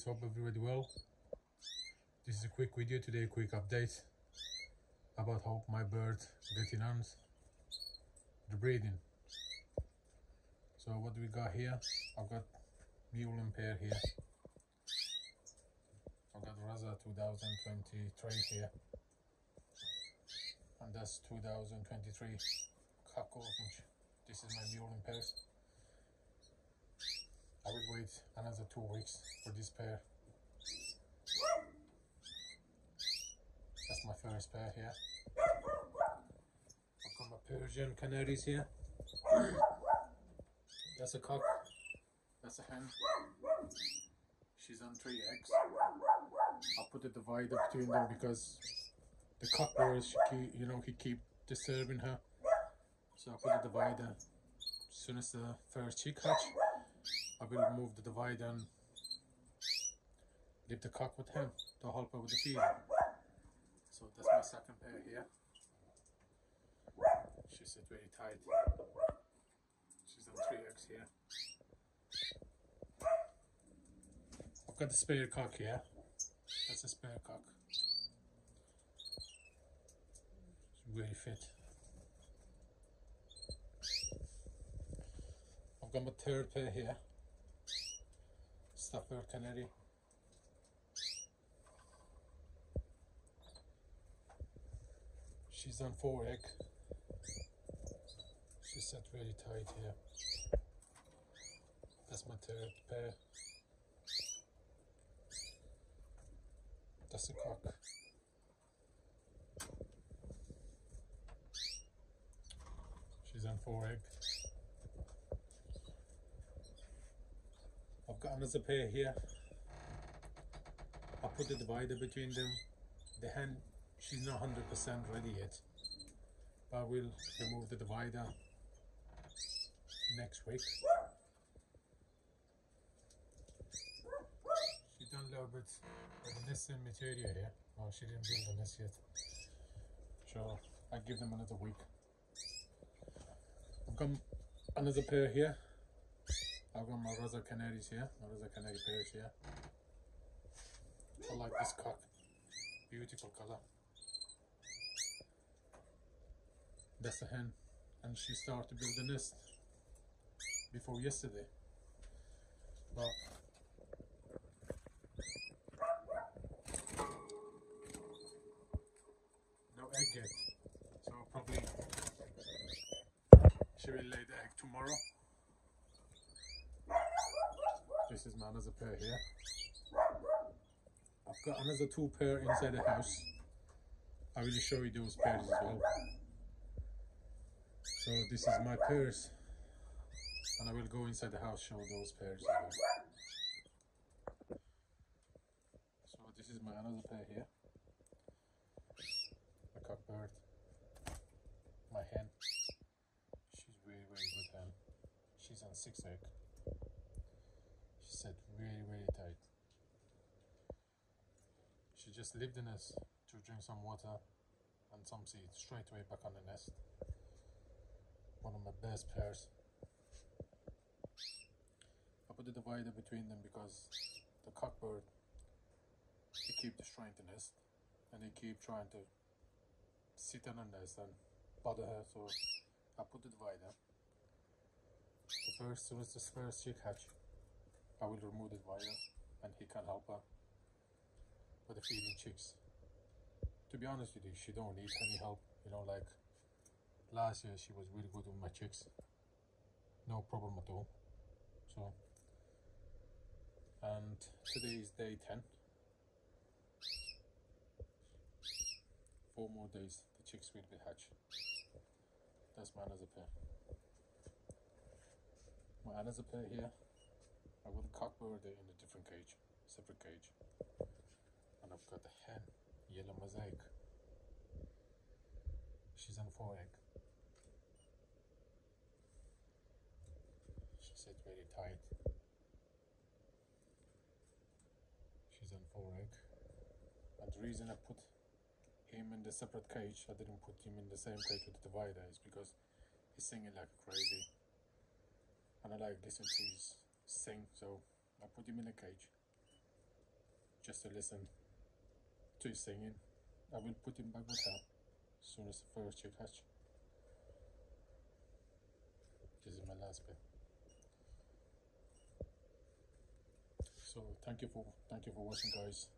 guys hope everybody well. This is a quick video today quick update about how my bird getting on the breeding. So what do we got here i've got mule and pair here. I've got raza 2023 here. And that's 2023 cock this is my mule and pairs I will wait another two weeks for this pair. That's my first pair here. I've got my Persian canaries here. That's a cock. That's a hen. She's on three eggs. I'll put a divider between them because the cock she keep, you know, he keep disturbing her. So I'll put a divider uh, as soon as the first chick hatch. I will move the divider and leave the cock with him to help her with the feed. So that's my second pair here. She's sit very tight. She's on three eggs here. I've got the spare cock here. That's a spare cock. It's very fit. I've got my third pair here. Stafford Canary. She's on four egg. She's set really tight here. That's my third pair. That's a cock. She's on four egg. Got another pair here. I put the divider between them. The hen, she's not 100% ready yet. But I will remove the divider next week. She's done a little bit of nesting material here. Oh, she didn't build the nest yet. So I give them another week. I've got another pair here. I've got my Rosa Canaries here, my Rosa Canary pairs here. I like this cock. Beautiful color. That's a hen. And she started to build a nest before yesterday. But no egg yet. So probably she will lay the egg tomorrow. Another pair here. I've got another two pair inside the house. I will show you those pairs as well. So this is my pairs. And I will go inside the house show those pairs as well. So this is my another pair here. My cock bird. My hen. She's very very good hen. She's on six egg really really tight. She just lived in us to drink some water and some seeds straight away back on the nest. One of my best pairs. I put the divider between them because the cockbird he keep destroying the nest and they keep trying to sit on the nest and bother her so I put the divider. The first soon as the first chick hatch I will remove the wire and he can help her with the feeding chicks. To be honest with you, she don't need any help. You know, like last year she was really good with my chicks. No problem at all. So, and today is day 10. Four more days, the chicks will be hatched. That's my another pair. My another pair here. I got the cockbird in a different cage, separate cage. And I've got the hen, yellow mosaic. She's on four egg. She said very tight. She's on four egg. And the reason I put him in the separate cage, I didn't put him in the same cage with the divider, is because he's singing like crazy. And I like listening to his sing, so I put him in a cage. just to listen to his singing. I will put him back with as soon as the first you catch. This is my last bit. So thank you for thank you for watching guys.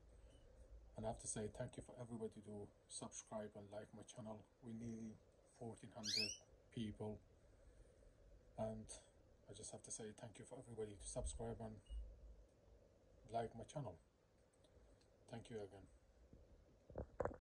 And I have to say thank you for everybody to subscribe and like my channel. We're nearly 1400 people and I just have to say thank you for everybody to subscribe and like my channel. Thank you again.